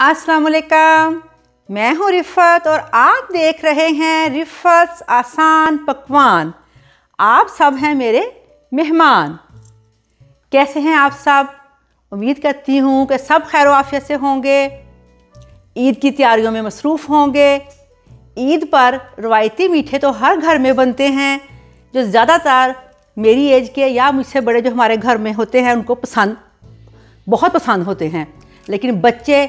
अस्सलाम वालेकुम मैं हूँ रिफ़त और आप देख रहे हैं रिफ़त आसान पकवान। आप सब हैं मेरे मेहमान। कैसे हैं आप सब? उम्मीद करती हूँ कि सब खैर आफियत से होंगे। ईद की तैयारियों में मसरूफ़ होंगे। ईद पर रवायती मीठे तो हर घर में बनते हैं, जो ज़्यादातर मेरी एज के या मुझसे बड़े जो हमारे घर में होते हैं, उनको पसंद, बहुत पसंद होते हैं। लेकिन बच्चे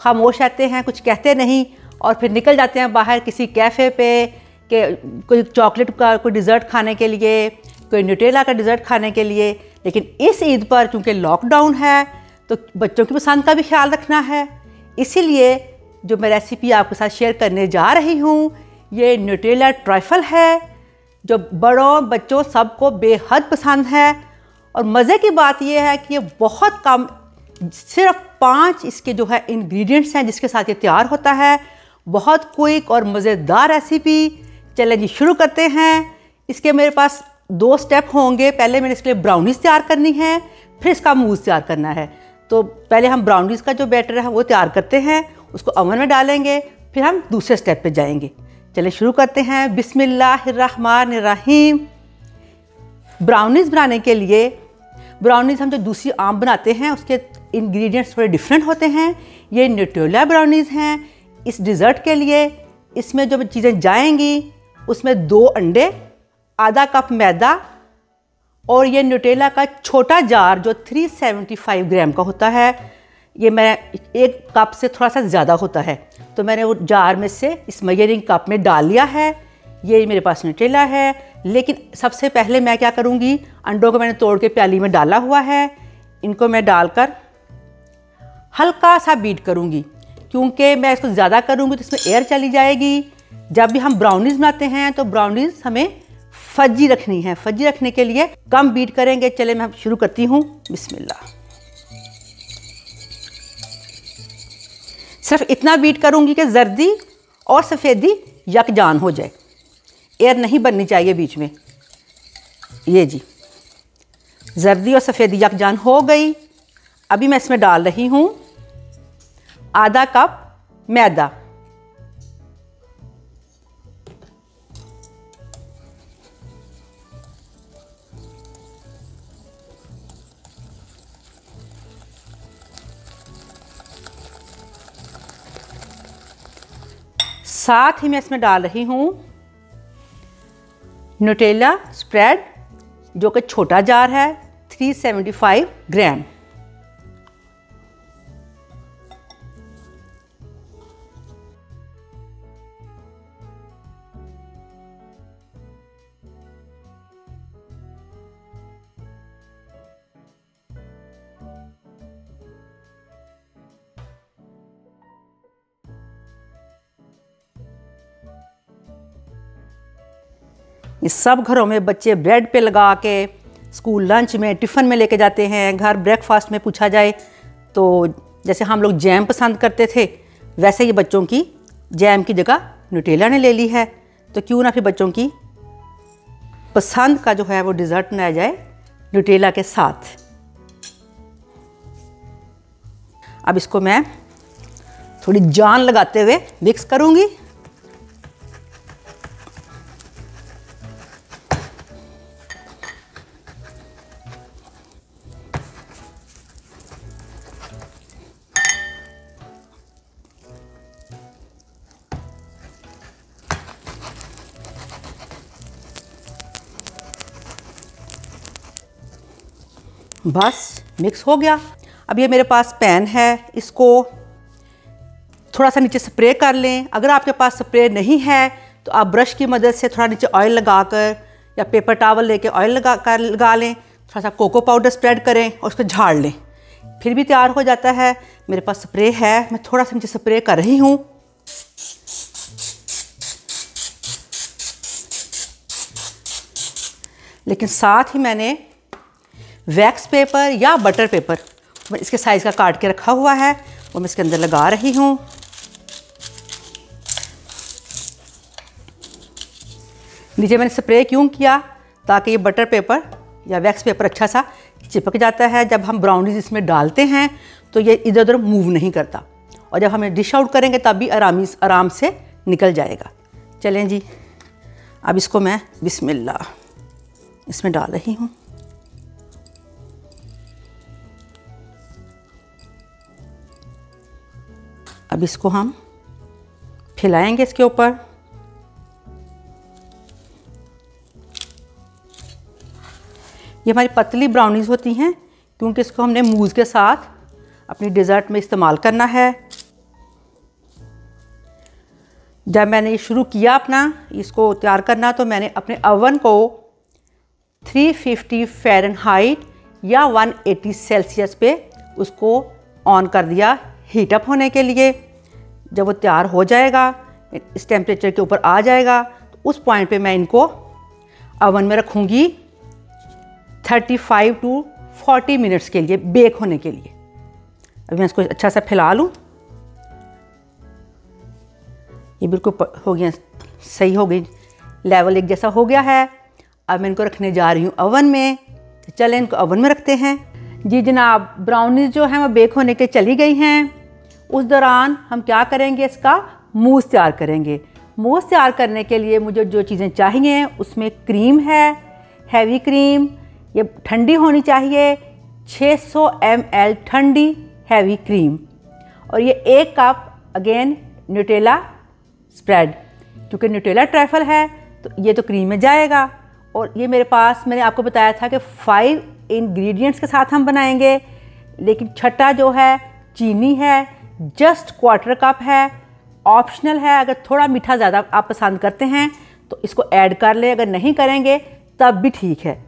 खामोश रहते हैं, कुछ कहते नहीं और फिर निकल जाते हैं बाहर किसी कैफ़े पे के कोई चॉकलेट का, कोई डिज़र्ट खाने के लिए, कोई न्यूटेला का डिज़र्ट खाने के लिए। लेकिन इस ईद पर चूँकि लॉकडाउन है तो बच्चों की पसंद का भी ख्याल रखना है। इसीलिए जो मैं रेसिपी आपके साथ शेयर करने जा रही हूँ, ये न्यूटेला ट्राइफल है, जो बड़ों बच्चों सबको बेहद पसंद है। और मज़े की बात यह है कि ये बहुत कम सिर्फ़ पाँच इसके जो है इंग्रेडिएंट्स हैं जिसके साथ ये तैयार होता है, बहुत क्विक और मज़ेदार रेसिपी चले जी शुरू करते हैं। इसके मेरे पास दो स्टेप होंगे। पहले मैंने इसके लिए ब्राउनीज तैयार करनी है, फिर इसका मूज तैयार करना है। तो पहले हम ब्राउनीज का जो बैटर है, वो तैयार करते हैं, उसको ओवन में डालेंगे, फिर हम दूसरे स्टेप पे जाएँगे। चलिए शुरू करते हैं। बिस्मिल्लाहिर्रहमानिर्रहीम। ब्राउनीज बनाने के लिए ब्राउनीज हम जो दूसरी आम बनाते हैं, उसके इंग्रेडिएंट्स थोड़े डिफरेंट होते हैं। ये न्यूट्रोला ब्राउनीज़ हैं। इस डिज़र्ट के लिए, इसमें जो चीज़ें जाएँगी, उसमें दो अंडे, आधा कप मैदा और ये न्यूटेला का छोटा जार जो 375 ग्राम का होता है, ये मैं एक कप से थोड़ा सा ज़्यादा होता है। तो मैंने वो जार में से इस मयरिंग कप में डाल लिया है। ये मेरे पास नटेला है। लेकिन सबसे पहले मैं क्या करूँगी? अंडों को मैंने तोड़ के प्याली में डाला हुआ है। इनको मैं डालकर हल्का सा बीट करूँगी। क्योंकि मैं इसको ज़्यादा करूँगी तो इसमें एयर चली जाएगी। जब भी हम ब्राउनीज बनाते हैं तो ब्राउनीज हमें फज्जी रखनी है। फज्जी रखने के लिए कम बीट करेंगे। चले मैं शुरू करती हूँ। बिस्मिल्लाह। सिर्फ़ इतना बीट करूँगी कि जर्दी और सफ़ेदी यकजान हो जाए। एयर नहीं बननी चाहिए बीच में। ये जी। जर्दी और सफ़ेदी यकजान हो गई। अभी मैं इसमें डाल रही हूँ। आधा कप मैदा। साथ ही मैं इसमें डाल रही हूँ न्यूटेला स्प्रेड जो कि छोटा जार है 375 ग्राम ये सब घरों में बच्चे ब्रेड पे लगा के स्कूल लंच में टिफ़िन में लेके जाते हैं। घर ब्रेकफास्ट में पूछा जाए तो जैसे हम लोग जैम पसंद करते थे, वैसे ही बच्चों की जैम की जगह न्यूटेला ने ले ली है। तो क्यों ना फिर बच्चों की पसंद का जो है वो डिज़र्ट बनाया जाए न्यूटेला के साथ। अब इसको मैं थोड़ी जान लगाते हुए मिक्स करूँगी। बस मिक्स हो गया। अब ये मेरे पास पैन है, इसको थोड़ा सा नीचे स्प्रे कर लें। अगर आपके पास स्प्रे नहीं है तो आप ब्रश की मदद से थोड़ा नीचे ऑयल लगाकर या पेपर टावल लेके ऑयल लगा, कर, लगा लें। थोड़ा सा कोको पाउडर स्प्रेड करें और उसको झाड़ लें। फिर भी तैयार हो जाता है। मेरे पास स्प्रे है, मैं थोड़ा सा नीचे स्प्रे कर रही हूँ। लेकिन साथ ही मैंने वैक्स पेपर या बटर पेपर मैं इसके साइज़ का काट के रखा हुआ है वो मैं इसके अंदर लगा रही हूँ। नीचे मैंने स्प्रे क्यों किया? ताकि ये बटर पेपर या वैक्स पेपर अच्छा सा चिपक जाता है। जब हम ब्राउनीज इसमें डालते हैं तो ये इधर उधर मूव नहीं करता। और जब हमें डिश आउट करेंगे, तब भी आरामी आराम से निकल जाएगा। चलें जी, अब इसको मैं बिस्मिल्लाह इसमें डाल रही हूँ। अब इसको हम फैलाएँगे इसके ऊपर। ये हमारी पतली ब्राउनीज होती हैं, क्योंकि इसको हमने मूज़ के साथ अपनी डिज़र्ट में इस्तेमाल करना है। जब मैंने ये शुरू किया अपना, इसको तैयार करना तो मैंने अपने अवन को 350 फ़ारेनहाइट या 180 सेल्सियस पे उसको ऑन कर दिया हीट अप होने के लिए। जब वो तैयार हो जाएगा, इस टेम्परेचर के ऊपर आ जाएगा तो उस पॉइंट पे मैं इनको अवन में रखूँगी 35 टू 40 मिनट्स के लिए बेक होने के लिए। अभी मैं इसको अच्छा सा फैला लूँ। ये बिल्कुल हो गया, सही हो गई लेवल एक जैसा हो गया है। अब मैं इनको रखने जा रही हूँ अवन में। तो चलें, इनको अवन में रखते हैं। जी जनाब ब्राउनीज जो हैं, वो बेक होने के चली गई हैं। उस दौरान हम क्या करेंगे इसका? मूस तैयार करेंगे। मूस तैयार करने के लिए मुझे जो चीज़ें चाहिए उसमें क्रीम है, हैवी क्रीम, ये ठंडी होनी चाहिए 600 सौ ठंडी हैवी क्रीम और ये एक कप, अगेन न्यूटेला स्प्रेड। क्योंकि न्यूटेला ट्रैफल है तो ये तो क्रीम में जाएगा। और ये मेरे पास, मैंने आपको बताया था कि फाइव इंग्रेडिएंट्स के साथ हम बनाएँगे, लेकिन छठा जो है, चीनी है जस्ट क्वार्टर कप है, ऑप्शनल है, अगर थोड़ा मीठा ज़्यादा आप पसंद करते हैं तो इसको ऐड कर ले, अगर नहीं करेंगे, तब भी ठीक है।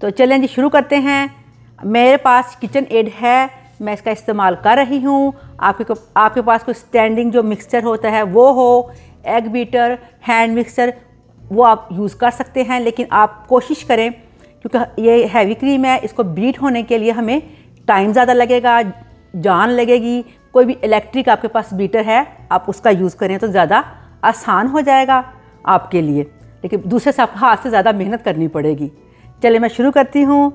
तो चलें जी, शुरू करते हैं। मेरे पास किचन एड है, मैं इसका इस्तेमाल कर रही हूँ। आपके आपके पास कोई स्टैंडिंग जो मिक्सचर होता है, वो हो एग बीटर हैंड मिक्सचर वो आप यूज़ कर सकते हैं, लेकिन आप कोशिश करें, क्योंकि ये हैवी क्रीम है, इसको बीट होने के लिए हमें टाइम ज़्यादा लगेगा, जान लगेगी कोई भी इलेक्ट्रिक आपके पास बीटर है, आप उसका यूज़ करें तो ज़्यादा आसान हो जाएगा आपके लिए। लेकिन दूसरे से आपको हाथ से ज़्यादा मेहनत करनी पड़ेगी। चलिए मैं शुरू करती हूँ।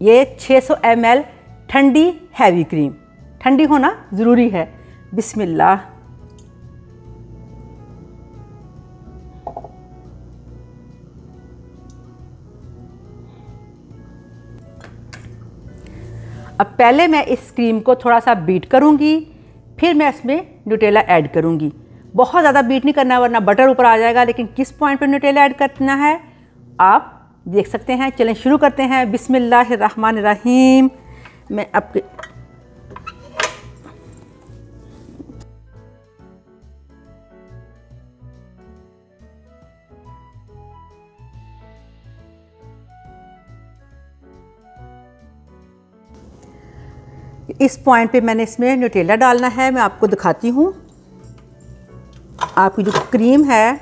ये 600 सौ ठंडी हैवी क्रीम ठंडी होना ज़रूरी है। बिस्मिल्लाह। अब पहले मैं इस क्रीम को थोड़ा सा बीट करूँगी, फिर मैं इसमें न्यूटेला ऐड करूँगी। बहुत ज़्यादा बीट नहीं करना वरना बटर ऊपर आ जाएगा, लेकिन किस पॉइंट पर न्यूटेला ऐड करना है? आप देख सकते हैं। चलें, शुरू करते हैं। बिस्मिल्लाहिर्रहमानिर्रहीम। मैं आपके इस पॉइंट पे मैंने इसमें न्यूटेला डालना है, मैं आपको दिखाती हूँ। आपकी जो क्रीम है,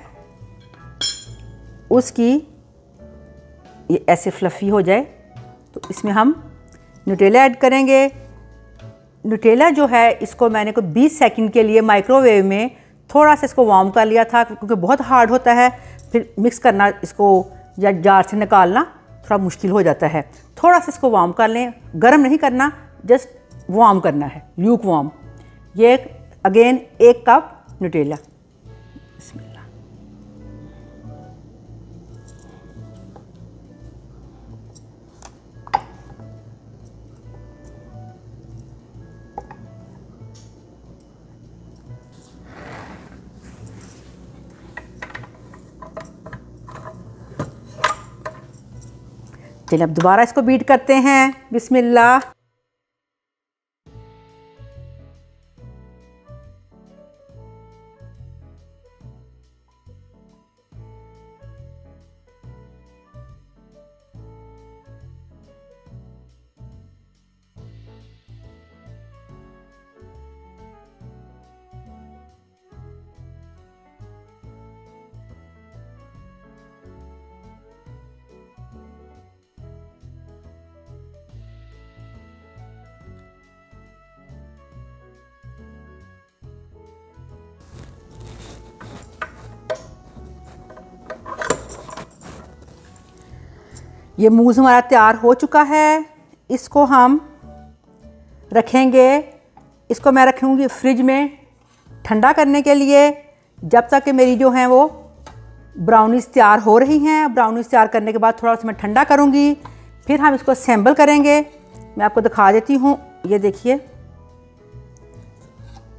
उसकी ये ऐसे फ्लफ़ी हो जाए तो इसमें हम न्यूटेला ऐड करेंगे। न्यूटेला जो है, इसको मैंने को 20 सेकंड के लिए माइक्रोवेव में थोड़ा सा इसको वार्म कर लिया था, क्योंकि बहुत हार्ड होता है। फिर मिक्स करना, इसको या जार से निकालना थोड़ा मुश्किल हो जाता है। थोड़ा सा इसको वार्म कर लें, गर्म नहीं करना जस्ट वार्म करना है ल्यूक वार्म ये अगेन, एक कप न्यूटेला चलिए अब दोबारा इसको बीट करते हैं। बिस्मिल्लाह। ये मूज़ हमारा तैयार हो चुका है। इसको हम रखेंगे। इसको मैं रखूँगी फ्रिज में ठंडा करने के लिए। जब तक कि मेरी जो हैं वो ब्राउनीज तैयार हो रही हैं ब्राउनीज तैयार करने के बाद थोड़ा सा मैं ठंडा करूँगी। फिर हम इसको असेंबल करेंगे। मैं आपको दिखा देती हूँ। ये देखिए।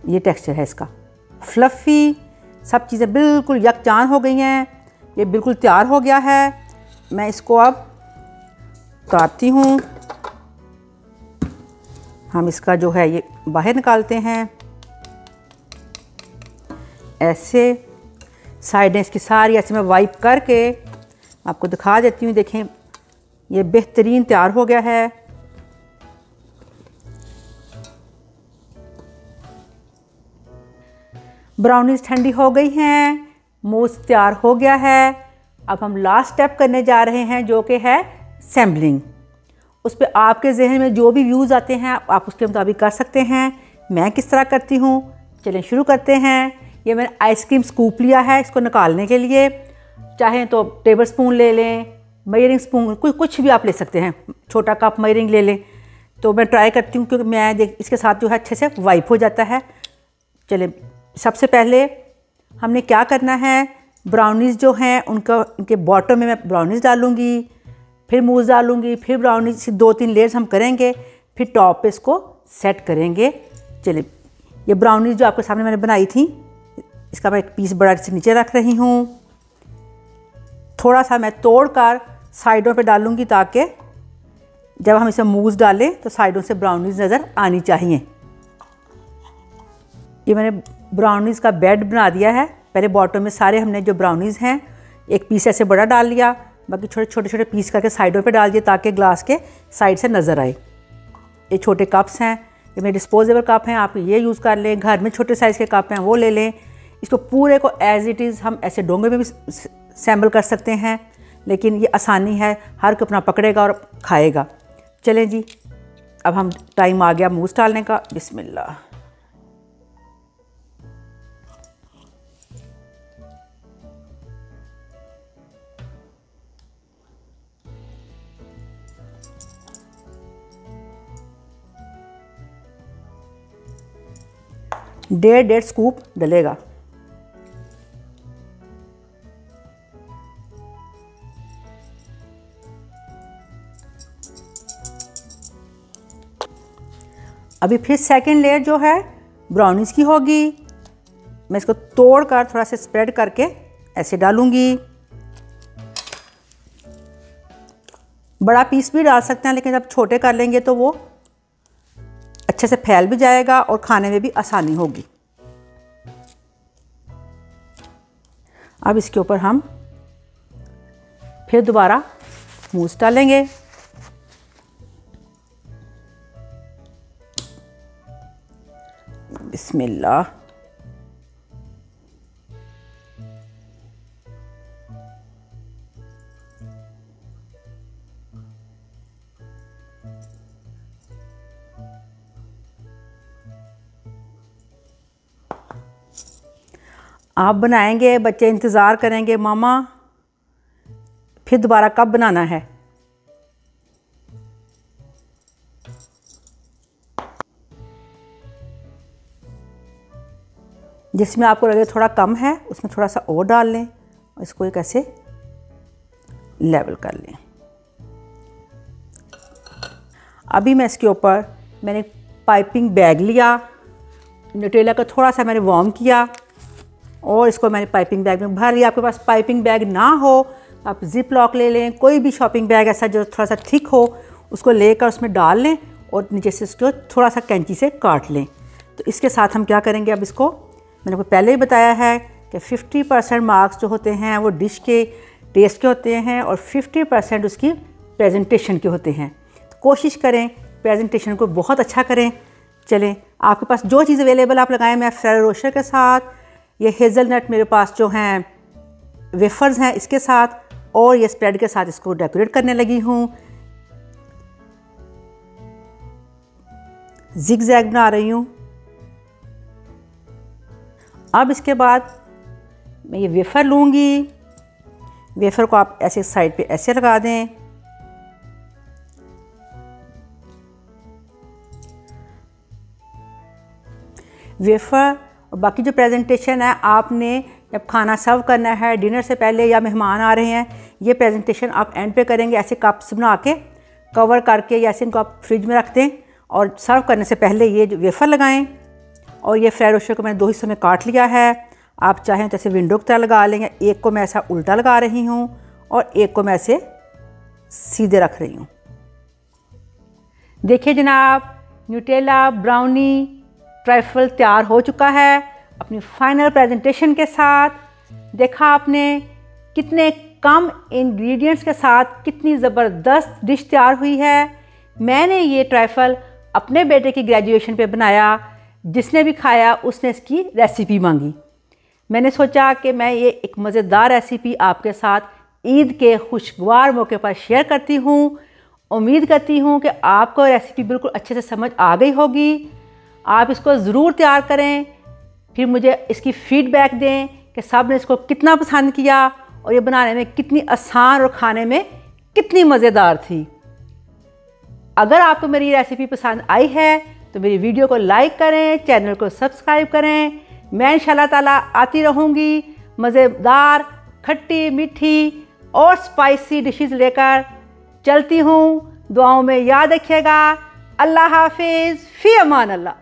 ये टेक्सचर है इसका। फ्लफ़ी सब चीज़ें बिल्कुल यकजान हो गई हैं। ये बिल्कुल तैयार हो गया है। मैं इसको अब काटती हूँ। हम इसका जो है ये बाहर निकालते हैं। ऐसे साइडें इसकी सारी ऐसे मैं वाइप करके आपको दिखा देती हूँ। देखें, ये बेहतरीन तैयार हो गया है। ब्राउनीज ठंडी हो गई हैं मूस तैयार हो गया है। अब हम लास्ट स्टेप करने जा रहे हैं, जो कि है सैम्बलिंग उस पर आपके जहन में जो भी व्यूज़ आते हैं, आप उसके मुताबिक कर सकते हैं। मैं किस तरह करती हूँ? चलें शुरू करते हैं। ये मैंने आइसक्रीम स्कूप लिया है इसको निकालने के लिए। चाहें तो टेबल स्पून ले लें मयरिंग स्पून कुछ कुछ भी आप ले सकते हैं। छोटा कप मयरिंग ले लें। तो मैं ट्राई करती हूँ क्योंकि मैं देख, इसके साथ जो है अच्छे से वाइप हो जाता है। चलें, सबसे पहले हमने क्या करना है? ब्राउनीज़ जो हैं, उनका उनके बॉटम में मैं ब्राउनीज़ डालूँगी। फिर मूज़ डालूँगी, फिर ब्राउनीज दो तीन लेयर्स हम करेंगे, फिर टॉप पे इसको सेट करेंगे। चलिए, ये ब्राउनीज जो आपके सामने मैंने बनाई थी, इसका मैं एक पीस बड़ा से नीचे रख रही हूँ। थोड़ा सा मैं तोड़ कर साइडों पे डालूँगी ताकि जब हम इसे मूज डालें तो साइडों से ब्राउनीज नज़र आनी चाहिए। ये मैंने ब्राउनीज़ का बेड बना दिया है। पहले बॉटम में सारे हमने जो ब्राउनीज़ हैं, एक पीस ऐसे बड़ा डाल लिया बाकी छोटे छोटे छोटे पीस करके साइडों पे डाल दिए ताकि ग्लास के साइड से नज़र आए। ये छोटे कप्स हैं, ये मेरे डिस्पोजेबल कप हैं, आप ये यूज़ कर लें, घर में छोटे साइज़ के कप हैं, वो ले लें। इसको पूरे को एज़ इट इज़ हम ऐसे डोंगे में भी सैम्बल कर सकते हैं, लेकिन ये आसानी है, हर को अपना पकड़ेगा और खाएगा। चलें जी, अब हम टाइम आ गया मूस डालने का। बिस्मिल्लाह। डेढ़ डेढ़ स्कूप डलेगा। अभी फिर सेकंड लेयर जो है ब्राउनीज की होगी। मैं इसको तोड़कर थोड़ा सा स्प्रेड करके ऐसे डालूँगी। बड़ा पीस भी डाल सकते हैं, लेकिन जब छोटे कर लेंगे तो वो अच्छे से फैल भी जाएगा और खाने में भी आसानी होगी। अब इसके ऊपर हम फिर दोबारा मूस डालेंगे। बिस्मिल्लाह। आप बनाएँगे, बच्चे इंतज़ार करेंगे, मामा, फिर दोबारा कब बनाना है? जिसमें आपको लगे थोड़ा कम है, उसमें थोड़ा सा और डाल लें इसको एक ऐसे लेवल कर लें। अभी मैं इसके ऊपर मैंने पाइपिंग बैग लिया न्यूटेला का थोड़ा सा मैंने वार्म किया और इसको मैंने पाइपिंग बैग में भर लिया। आपके पास पाइपिंग बैग ना हो, आप जिप लॉक ले लें, कोई भी शॉपिंग बैग ऐसा जो थोड़ा सा थिक हो, उसको लेकर उसमें डाल लें और नीचे से उसको थोड़ा सा कैंची से काट लें। तो इसके साथ हम क्या करेंगे अब इसको? मैंने आपको पहले ही बताया है कि 50 परसेंट मार्क्स जो होते हैं वो डिश के टेस्ट के होते हैं और 50 परसेंट उसकी प्रेजेंटेशन के होते हैं। तो कोशिश करें प्रेजेंटेशन को बहुत अच्छा करें। चलें, आपके पास जो चीज़ अवेलेबल आप लगाएँ, मैं फेर रोशर के साथ ये हेज़ल नट मेरे पास जो हैं वेफर्स हैं इसके साथ, और ये स्प्रेड के साथ इसको डेकोरेट करने लगी हूँ। जिग जैग बना रही हूँ। अब इसके बाद मैं ये वेफ़र लूँगी। वेफ़र को आप ऐसे साइड पे ऐसे लगा दें। वेफ़र बाकी जो प्रेजेंटेशन है, आपने जब खाना सर्व करना है डिनर से पहले या मेहमान आ रहे हैं, ये प्रेजेंटेशन आप एंड पे करेंगे, ऐसे कप्स बना के कवर करके या ऐसे इनको आप फ्रिज में रख दें और सर्व करने से पहले ये जो वेफ़र लगाएँ और ये फ्राइड रोस्टर को मैंने दो हिस्सों में काट लिया है। आप चाहें तो ऐसे विंडो की तरह लगा लेंगे एक को मैं ऐसा उल्टा लगा रही हूँ और एक को मैं ऐसे सीधे रख रही हूँ। देखिए जनाब न्यूटेला ब्राउनी ट्राइफल तैयार हो चुका है अपनी फाइनल प्रेजेंटेशन के साथ। देखा आपने कितने कम इंग्रेडिएंट्स के साथ कितनी ज़बरदस्त डिश तैयार हुई है। मैंने ये ट्राइफल अपने बेटे की ग्रेजुएशन पे बनाया, जिसने भी खाया, उसने इसकी रेसिपी मांगी। मैंने सोचा कि मैं ये एक मज़ेदार रेसिपी आपके साथ ईद के खुशगवार मौके पर शेयर करती हूँ। उम्मीद करती हूँ कि आपको रेसिपी बिल्कुल अच्छे से समझ आ गई होगी। आप इसको ज़रूर तैयार करें। फिर मुझे इसकी फ़ीडबैक दें कि सबने इसको कितना पसंद किया और ये बनाने में कितनी आसान और खाने में कितनी मज़ेदार थी। अगर आपको मेरी रेसिपी पसंद आई है तो मेरी वीडियो को लाइक करें चैनल को सब्सक्राइब करें। मैं इन ताला आती रहूँगी मज़ेदार, खट्टी, मीठी और स्पाइसी डिशेस लेकर। चलती हूँ। दुआओं में याद रखिएगा। अल्लाह हाफिज़। फ़ी अमान अल्लाह।